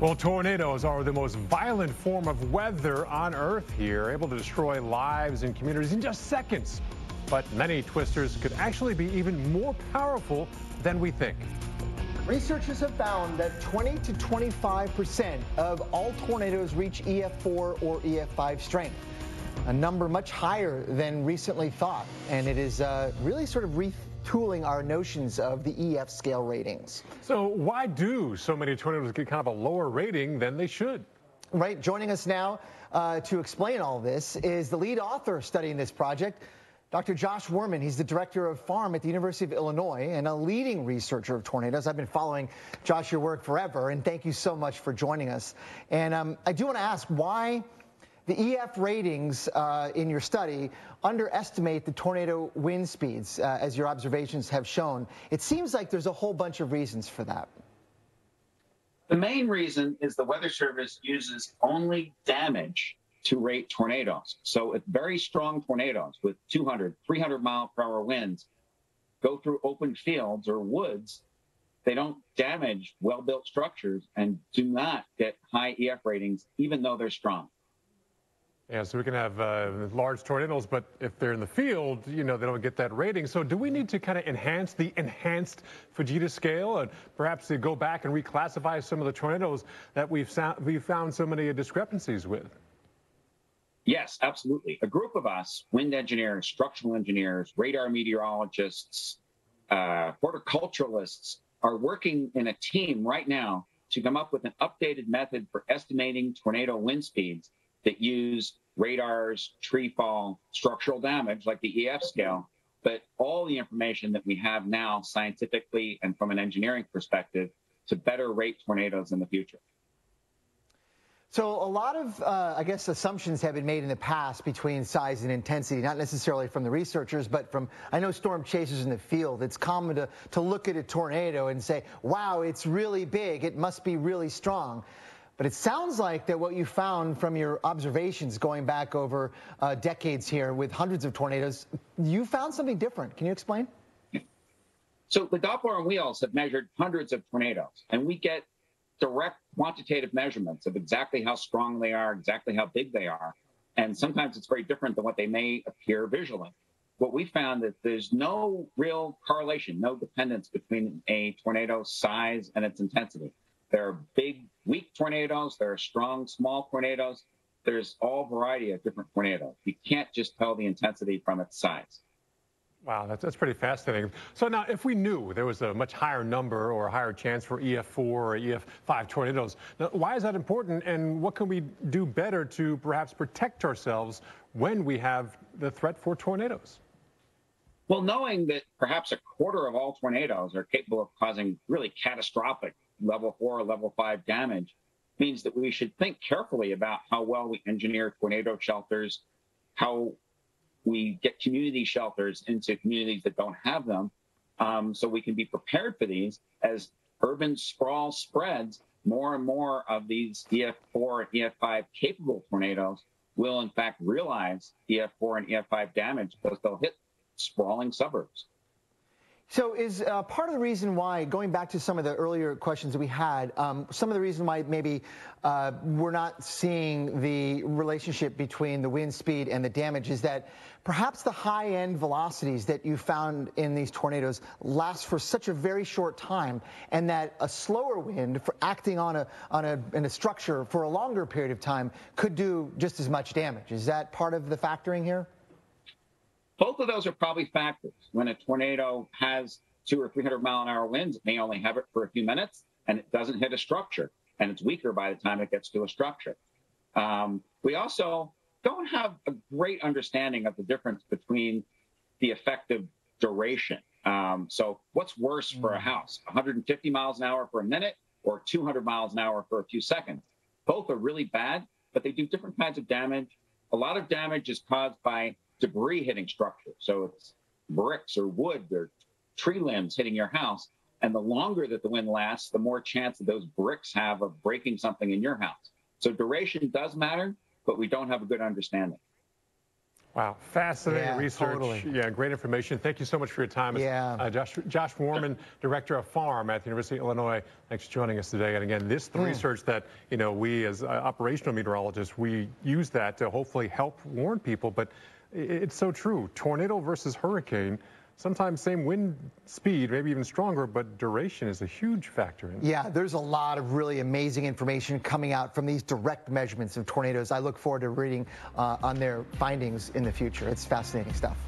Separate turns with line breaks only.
Well, tornadoes are the most violent form of weather on Earth here, able to destroy lives and communities in just seconds. But many twisters could actually be even more powerful than we think.
Researchers have found that 20 to 25 percent of all tornadoes reach EF4 or EF5 strength, a number much higher than recently thought. And it is uh, really sort of re tooling our notions of the EF scale ratings.
So why do so many tornadoes get kind of a lower rating than they should?
Right, joining us now uh, to explain all this is the lead author studying this project, Dr. Josh Wurman. He's the director of FARM at the University of Illinois and a leading researcher of tornadoes. I've been following Josh your work forever, and thank you so much for joining us. And um, I do want to ask why the EF ratings uh, in your study underestimate the tornado wind speeds, uh, as your observations have shown. It seems like there's a whole bunch of reasons for that.
The main reason is the Weather Service uses only damage to rate tornadoes. So if very strong tornadoes with 200, 300 mile per hour winds go through open fields or woods, they don't damage well built structures and do not get high EF ratings, even though they're strong.
Yeah, so we can have uh, large tornadoes, but if they're in the field, you know, they don't get that rating. So do we need to kind of enhance the enhanced Fujita scale and perhaps to go back and reclassify some of the tornadoes that we've, we've found so many discrepancies with?
Yes, absolutely. A group of us, wind engineers, structural engineers, radar meteorologists, uh, horticulturalists, are working in a team right now to come up with an updated method for estimating tornado wind speeds that use radars, tree fall, structural damage like the EF scale, but all the information that we have now scientifically and from an engineering perspective to better rate tornadoes in the future.
So a lot of, uh, I guess, assumptions have been made in the past between size and intensity, not necessarily from the researchers, but from, I know storm chasers in the field. It's common to, to look at a tornado and say, wow, it's really big. It must be really strong. But it sounds like that what you found from your observations going back over uh, decades here with hundreds of tornadoes, you found something different. Can you explain?
So the Doppler on wheels have measured hundreds of tornadoes, and we get direct quantitative measurements of exactly how strong they are, exactly how big they are. And sometimes it's very different than what they may appear visually. What we found that there's no real correlation, no dependence between a tornado's size and its intensity. There are big, weak tornadoes. There are strong, small tornadoes. There's all variety of different tornadoes. You can't just tell the intensity from its size.
Wow, that's, that's pretty fascinating. So now, if we knew there was a much higher number or a higher chance for EF4 or EF5 tornadoes, now, why is that important and what can we do better to perhaps protect ourselves when we have the threat for tornadoes?
Well, knowing that perhaps a quarter of all tornadoes are capable of causing really catastrophic level four or level five damage means that we should think carefully about how well we engineer tornado shelters, how we get community shelters into communities that don't have them, um, so we can be prepared for these as urban sprawl spreads. More and more of these EF4 and EF5 capable tornadoes will, in fact, realize EF4 and EF5 damage because they'll hit sprawling suburbs.
So is uh, part of the reason why, going back to some of the earlier questions we had, um, some of the reason why maybe uh, we're not seeing the relationship between the wind speed and the damage is that perhaps the high-end velocities that you found in these tornadoes last for such a very short time, and that a slower wind for acting on a on a in a structure for a longer period of time could do just as much damage. Is that part of the factoring here?
Both of those are probably factors. When a tornado has two or 300 mile an hour winds, it may only have it for a few minutes and it doesn't hit a structure and it's weaker by the time it gets to a structure. Um, we also don't have a great understanding of the difference between the effective duration. Um, so, what's worse for a mm. house, 150 miles an hour for a minute or 200 miles an hour for a few seconds? Both are really bad, but they do different kinds of damage. A lot of damage is caused by debris hitting structure. So it's bricks or wood or tree limbs hitting your house. And the longer that the wind lasts, the more chance that those bricks have of breaking something in your house. So duration does matter, but we don't have a good understanding.
Wow, fascinating
Yeah,
research.
totally.
Yeah, great information. Thank you so much for your time. It's,
Yeah.
Uh, Josh, Josh Wurman, Director of Farm at the University of Illinois. Thanks for joining us today. And again, this the
Hmm.
research that you know we as uh, operational meteorologists we use that to hopefully help warn people. But i- it's so true. Tornado versus hurricane. Sometimes same wind speed, maybe even stronger, but duration is a huge factor.
Yeah, there's a lot of really amazing information coming out from these direct measurements of tornadoes. I look forward to reading uh, on their findings in the future. It's fascinating stuff.